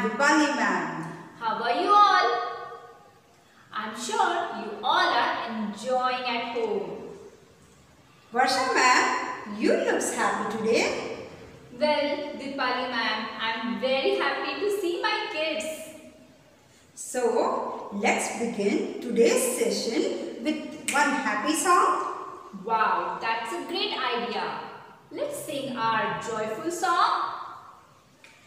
Dipali ma'am. How are you all? I'm sure you all are enjoying at home. Varsha ma'am, you looks happy today. Well, Dipali ma'am, I'm very happy to see my kids. So, let's begin today's session with one happy song. Wow, that's a great idea. Let's sing our joyful song.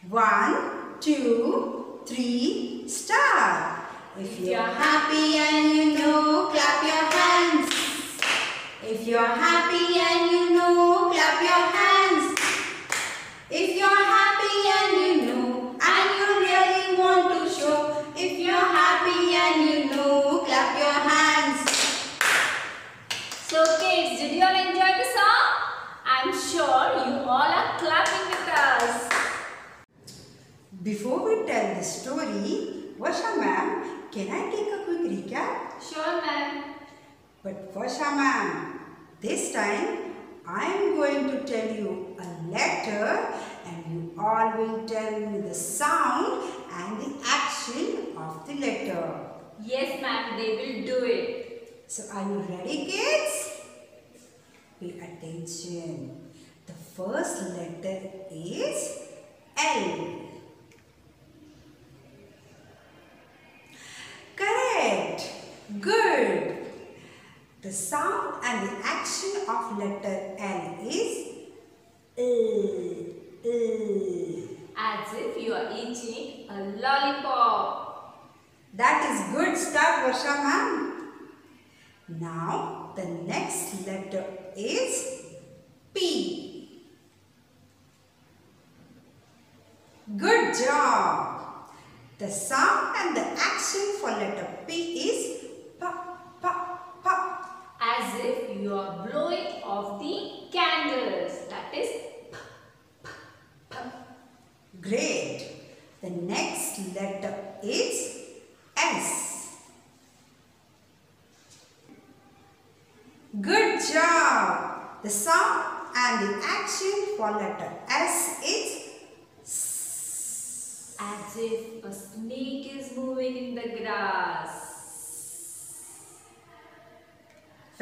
One, two, three, star. If you're happy and you know, clap your hands. If you're happy and you know, clap your hands. If you're happy and you know, and you really want to show, if you're happy and you know, clap your hands. So kids, did you all enjoy the song? I'm sure you all are clapping with us. Before we tell the story, Varsha ma'am, can I take a quick recap? Sure ma'am. But Varsha ma'am, this time I am going to tell you a letter and you all will tell me the sound and the action of the letter. Yes ma'am, they will do it. So are you ready kids? Pay attention. The first letter is L. Correct. Good. The sound and the action of letter L is L. L. As if you are eating a lollipop. That is good stuff, Varsha ma'am. Now, the next letter is P. Good job. The sound and the action for letter P is pa, pa, if you are blowing off the candles. That is Great. The next letter is S. Good job. The sound and the action for letter S is S. as if a snake is moving in the grass.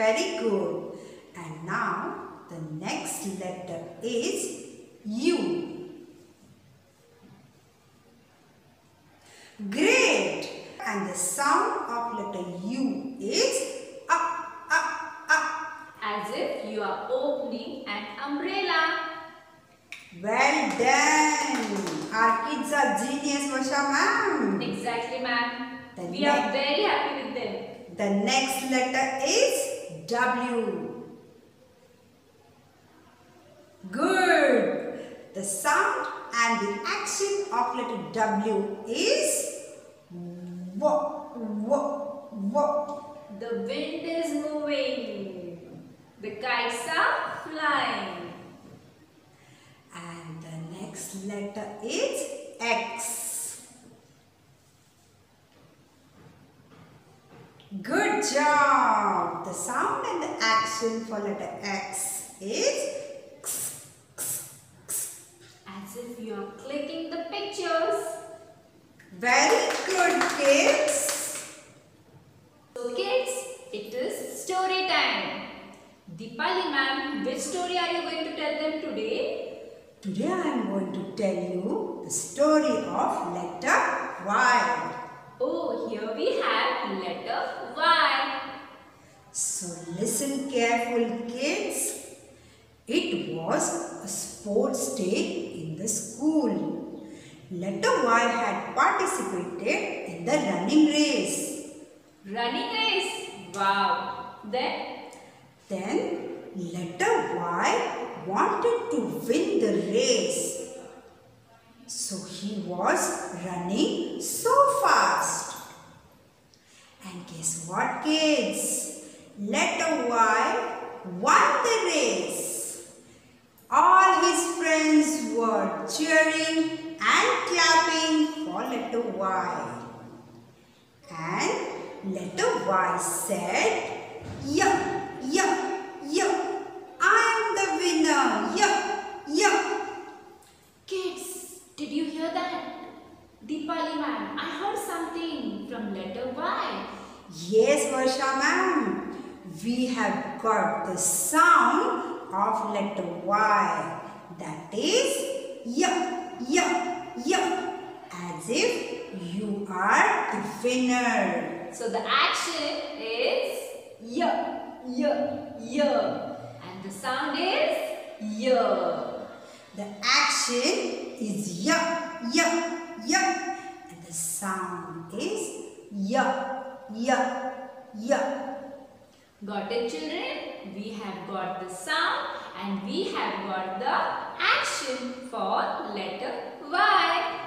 Very good. And now the next letter is U. Great. And the sound of letter U is up, up, up. As if you are opening an umbrella. Well done. Our kids are genius, Varsha ma'am. Exactly ma'am. We are very happy with them. The next letter is W. Good. The sound and the action of letter W is wo, wo, wo. The wind is moving. The kites are flying. And the next letter is X. Good job. The sound and the action for letter X is X, X, X. As if you are clicking the pictures. Very good, kids. So kids, it is story time. Deepali ma'am, which story are you going to tell them today? Today I am going to tell you the story of letter Y. Here we have letter Y. So listen careful, kids. It was a sports day in the school. Letter Y had participated in the running race. Running race. Wow. Then Then letter Y wanted to win the race. So he was running so fast. And guess what kids? Letter Y won the race. All his friends were cheering and clapping for letter Y. And letter Y said, Yup, yup, yup, I am the winner. yup, yup. kids, did you hear that? Deepali ma'am, I heard something from letter Y. Yes, Varsha ma'am. We have got the sound of letter Y. That is Y, Y, Y. As if you are the winner. So the action is y, y, y. And the sound is y. The action is Y, Y, Y. And the sound is Y, Y, Y. Got it children? We have got the sound and we have got the action for letter Y.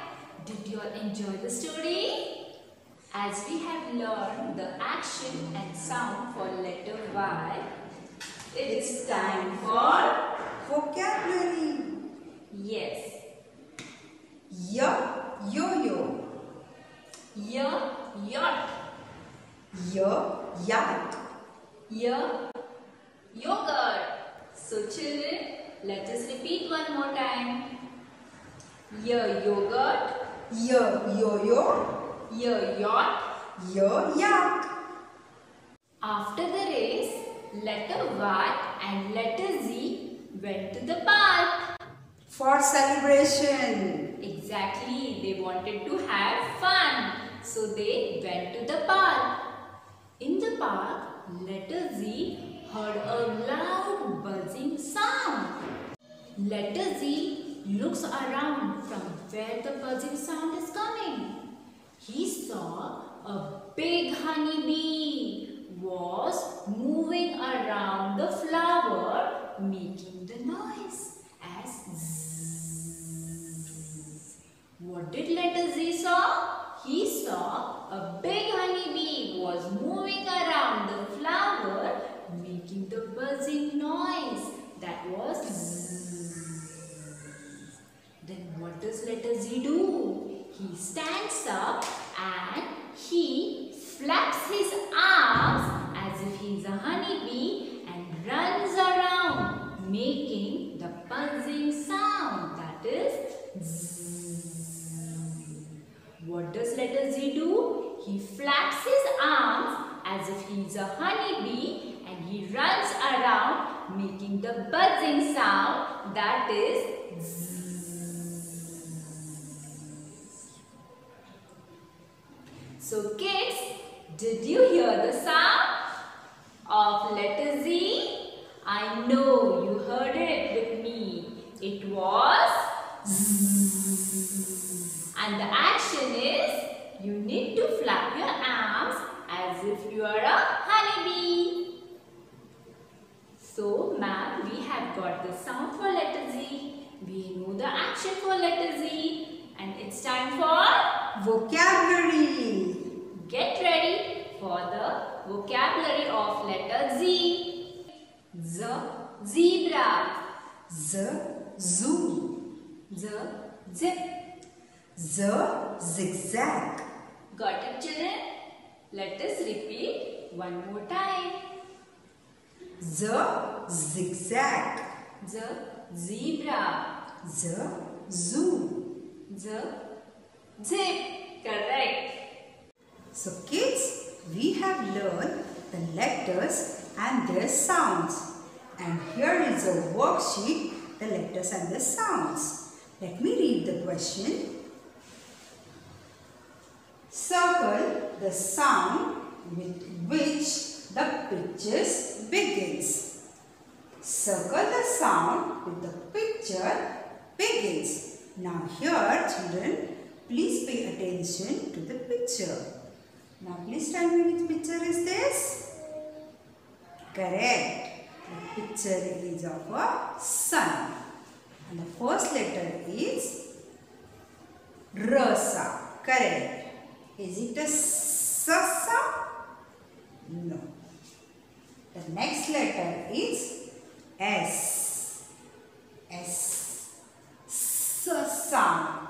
Did you all enjoy the story? As we have learned the action and sound for letter Y, it's time for Vocabulary. yes. Y, yo-yo. Y, yacht. Y, yak. Y, yogurt. So children, let us repeat one more time. Y, yogurt. Y, yo-yo. Y, yacht. Y, yak. After the race, letter Y and letter Z went to the park. For celebration. Exactly, they wanted to have fun. So they went to the park. In the park, letter Z heard a loud buzzing sound. Letter Z looks around from where the buzzing sound is coming. He saw a big honeybee was moving around the flower making the noise as zzz. What did letter Z saw? He saw a big honeybee does Z do? He stands up and he flaps his arms as if he is a honeybee and runs around making the buzzing sound that is zzz. What does letter Z do? He flaps his arms as if he is a honeybee and he runs around making the buzzing sound that is So kids, did you hear the sound of letter Z? I know you heard it with me. It was. And the action is you need to flap your arms as if you are a honeybee. So ma'am, we have got the sound for letter Z. We know the action for letter Z. And it's time for Vocabulary. Get ready for the vocabulary of letter Z. Z, zebra. Z, zoo. Z, zip. Z, zigzag. Got it children? Let us repeat one more time. Z, zigzag. Z, zebra. Z, zoo. Z, zip. Correct. So kids, we have learned the letters and their sounds. And here is a worksheet, the letters and the sounds. Let me read the question. Circle the sound with which the pictures begins. Circle the sound with the picture begins. Now here children, please pay attention to the picture. Now please tell me which picture is this? Correct. The picture is of a sun. And the first letter is Rasa. Correct. Is it a Sasa? No. The next letter is S. S. Sasa.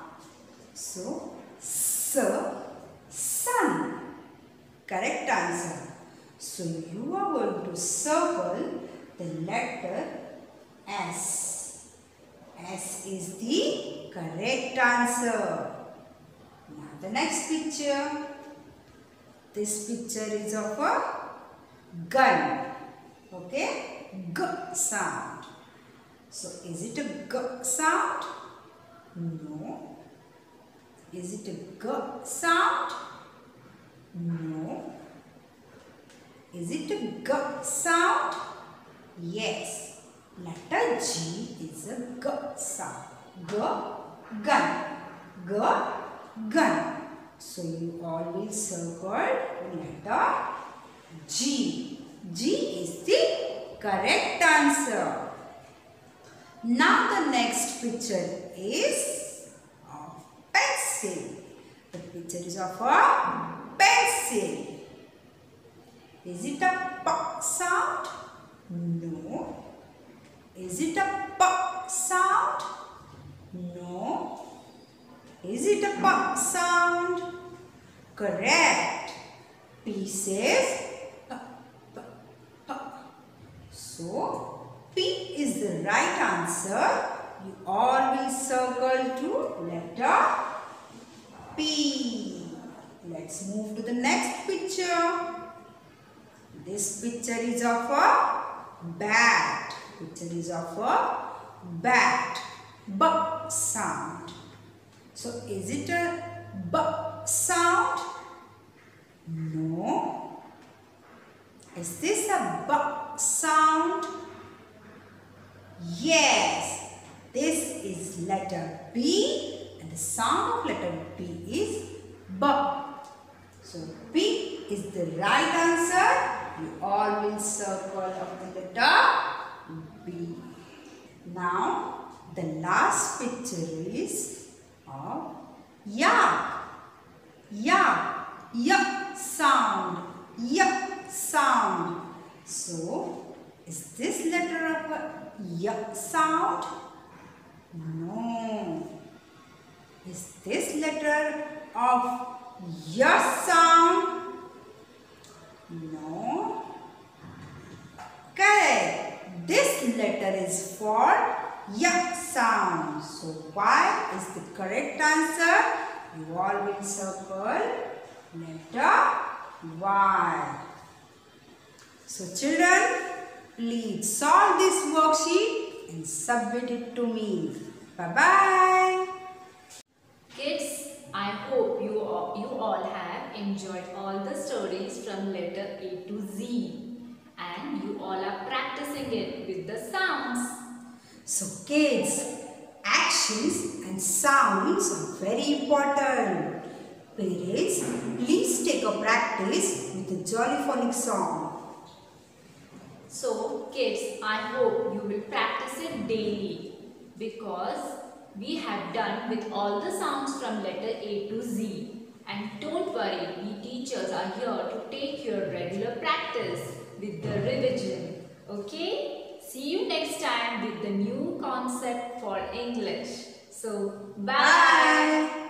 So, S. Sun. Correct answer. So, you are going to circle the letter Answer. Now, the next picture. This picture is of a gun. Okay? G sound. So is it a G sound? No. Is it a G sound? No. Is it a G sound? Yes. Letter G is a G sound. G, gun. G, gun. So you will circle letter G. G is the correct answer. Now the next picture is of pencil. The picture is of a pencil. Is it a p sound? No. Is it a p sound? Is it a p sound? Correct. P says p, p, p. So, P is the right answer. You all will circle to letter P. Let's move to the next picture. This picture is of a bat. Picture is of a bat. B sound. So is it a B sound? No. Is this a B sound? Yes. This is letter B and the sound of letter B is B. So B is the right answer. You all will circle of the letter B. Now the last picture is of yak. Yak. Sound. Yak sound. So is this letter of a sound? No. Is this letter of yes sound? No. Correct. This letter is for yak sound. So Y is the correct answer. You all will circle letter Y. So children, please solve this worksheet and submit it to me. Bye-bye. Kids, I hope you all, you all have enjoyed all the stories from letter A to Z and you all are practicing it with the sounds. So kids, actions and sounds are very important. Parents, please take a practice with the Jollyphonic song. So kids, I hope you will practice it daily because we have done with all the sounds from letter A to Z. And don't worry, we teachers are here to take your regular practice with the revision. Okay? See you next time with the new concept for English. So, bye. Bye.